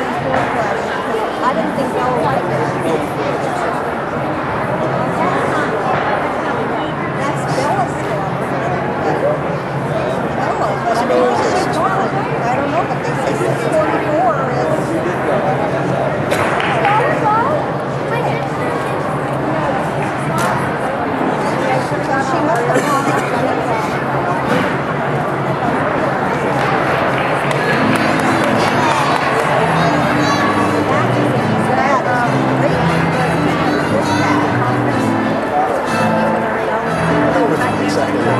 44 Flash second.